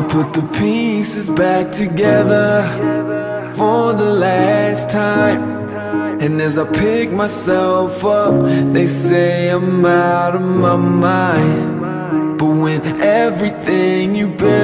I'll put the pieces back together for the last time. And as I pick myself up, they say I'm out of my mind. But when everything you built